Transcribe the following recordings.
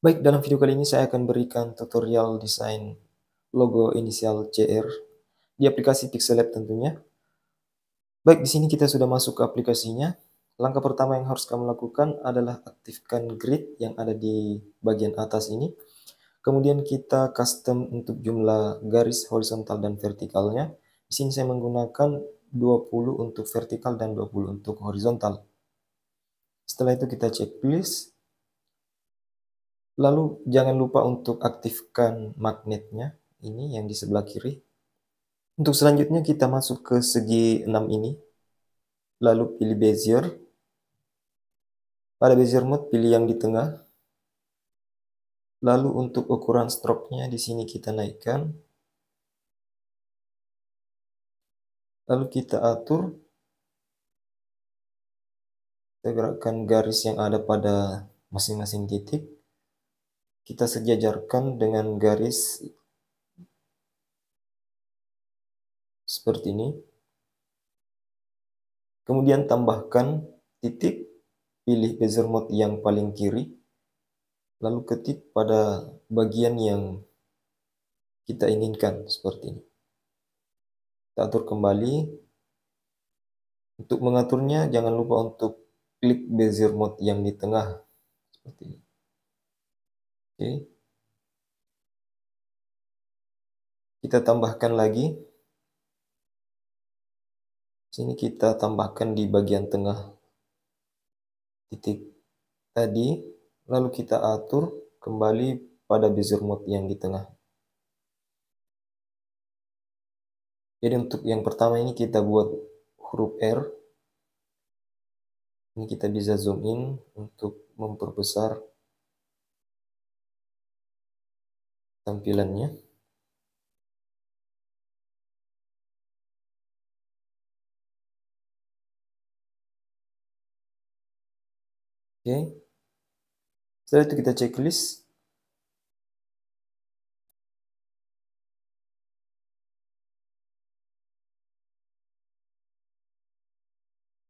Baik, dalam video kali ini saya akan berikan tutorial desain logo inisial CR di aplikasi Pixel Lab tentunya. Baik, di sini kita sudah masuk ke aplikasinya. Langkah pertama yang harus kamu lakukan adalah aktifkan grid yang ada di bagian atas ini. Kemudian kita custom untuk jumlah garis horizontal dan vertikalnya. Di sini saya menggunakan 20 untuk vertikal dan 20 untuk horizontal. Setelah itu kita checklist Lalu jangan lupa untuk aktifkan magnetnya, ini yang di sebelah kiri. Untuk selanjutnya kita masuk ke segi 6 ini. Lalu pilih Bezier. Pada Bezier mode pilih yang di tengah. Lalu untuk ukuran stroke-nya di sini kita naikkan. Lalu kita atur. Kita gerakkan garis yang ada pada masing-masing titik kita sejajarkan dengan garis seperti ini. Kemudian tambahkan titik, pilih bezier mode yang paling kiri, lalu ketik pada bagian yang kita inginkan seperti ini. Kita atur kembali. Untuk mengaturnya jangan lupa untuk klik bezier mode yang di tengah seperti ini. Oke. Kita tambahkan lagi. Sini kita tambahkan di bagian tengah titik tadi. Lalu kita atur kembali pada bezier mode yang di tengah. Jadi untuk yang pertama ini kita buat huruf R. Ini kita bisa zoom in untuk memperbesar tampilannya. Oke. Setelah itu kita checklist.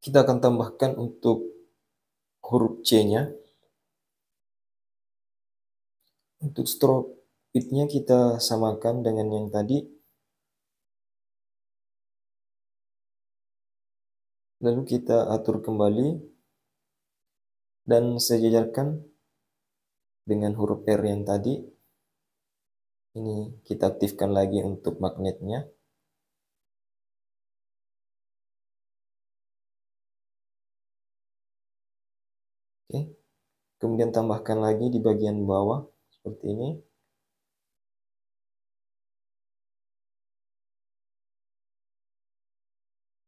Kita akan tambahkan untuk huruf C-nya. Untuk stroke Pitnya kita samakan dengan yang tadi. Lalu kita atur kembali dan sejajarkan dengan huruf R yang tadi. Ini kita aktifkan lagi untuk magnetnya. Oke. Kemudian tambahkan lagi di bagian bawah seperti ini.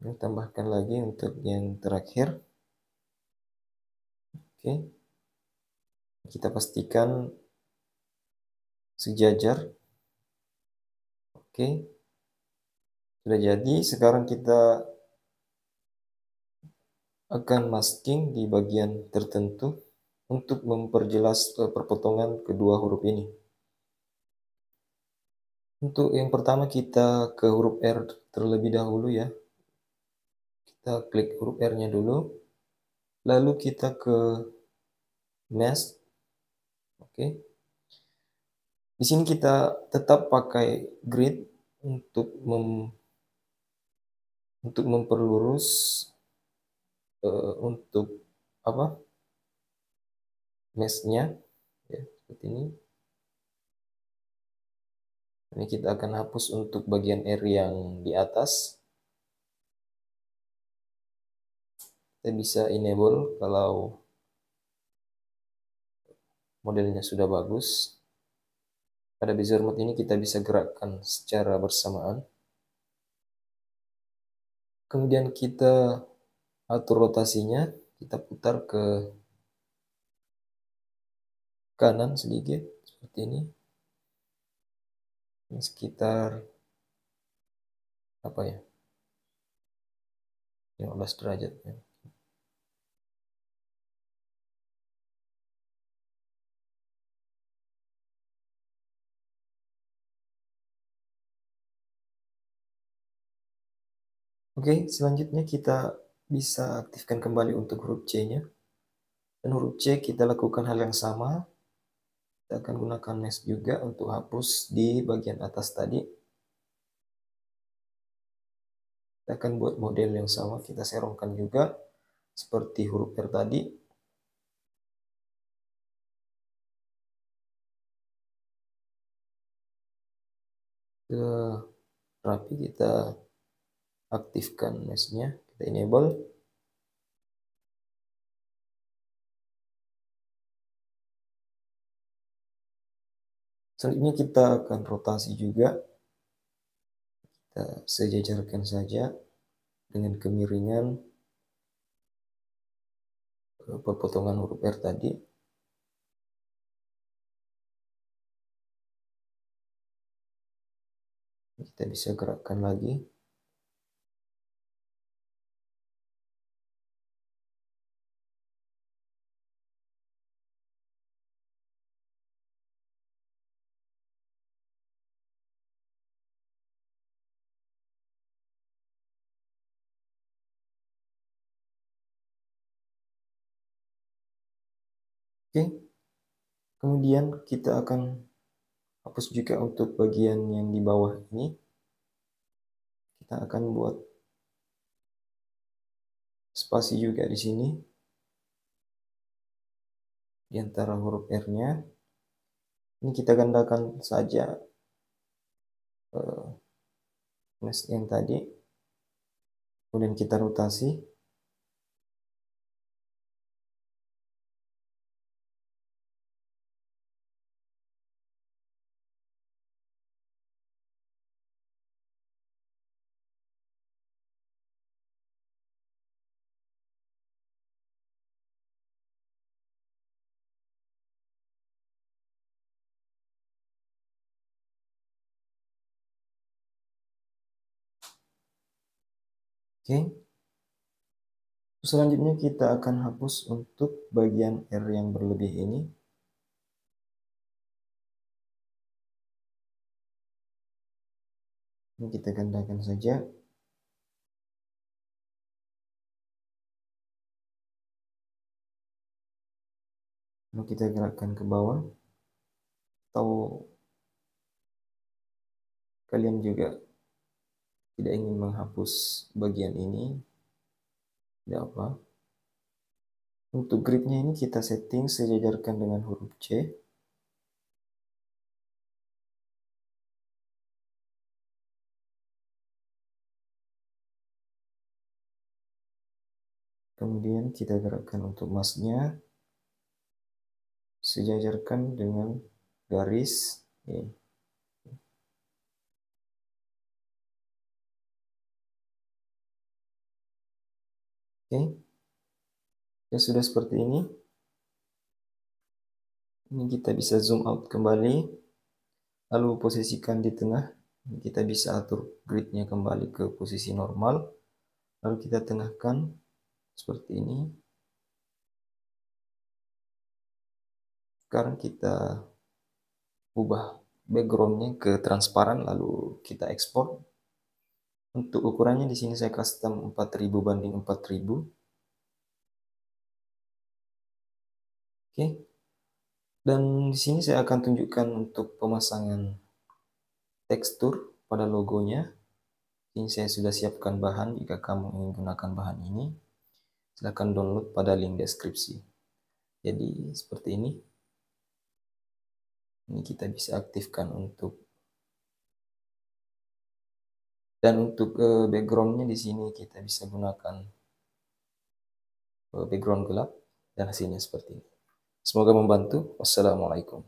Ini tambahkan lagi untuk yang terakhir. Oke. Kita pastikan sejajar. Oke. Sudah jadi, sekarang kita akan masking di bagian tertentu untuk memperjelas eh, perpotongan kedua huruf ini. Untuk yang pertama kita ke huruf R terlebih dahulu ya kita klik huruf R-nya dulu, lalu kita ke Mesh, oke. Di sini kita tetap pakai grid untuk mem untuk memperlurus uh, untuk apa? Meshnya. Ya seperti ini. Ini kita akan hapus untuk bagian R yang di atas kita bisa enable kalau modelnya sudah bagus. Pada bezier mode ini kita bisa gerakkan secara bersamaan. Kemudian kita atur rotasinya. Kita putar ke kanan sedikit seperti ini. Ini sekitar apa ya? 15 derajat ya. Oke, selanjutnya kita bisa aktifkan kembali untuk huruf C-nya. Dan huruf C kita lakukan hal yang sama. Kita akan gunakan mesh juga untuk hapus di bagian atas tadi. Kita akan buat model yang sama, kita serongkan juga seperti huruf R tadi. Ke rapi kita aktifkan meshnya, kita enable. Selanjutnya kita akan rotasi juga. Kita sejajarkan saja dengan kemiringan eh, pepotongan huruf R tadi. Kita bisa gerakkan lagi. Oke. Kemudian kita akan hapus juga untuk bagian yang di bawah ini. Kita akan buat spasi juga di sini. Di antara huruf R-nya. Ini kita gandakan saja uh, yang tadi. Kemudian kita rotasi. Oke. Selanjutnya kita akan hapus untuk bagian R yang berlebih ini. Ini kita gandakan saja. Lalu kita gerakkan ke bawah. Atau kalian juga tidak ingin menghapus bagian ini, tidak apa. Untuk gridnya ini kita setting sejajarkan dengan huruf C. Kemudian kita gerakkan untuk masnya sejajarkan dengan garis. Ini. Oke. Ya sudah seperti ini. Ini kita bisa zoom out kembali. Lalu posisikan di tengah. Kita bisa atur gridnya kembali ke posisi normal. Lalu kita tengahkan seperti ini. Sekarang kita ubah backgroundnya ke transparan lalu kita ekspor untuk ukurannya di sini saya custom 4000 banding 4000. Oke. Dan di sini saya akan tunjukkan untuk pemasangan tekstur pada logonya. Ini saya sudah siapkan bahan jika kamu ingin gunakan bahan ini. Silahkan download pada link deskripsi. Jadi seperti ini. Ini kita bisa aktifkan untuk dan untuk uh, backgroundnya di sini kita bisa gunakan uh, background gelap dan hasilnya seperti ini. Semoga membantu. Wassalamualaikum.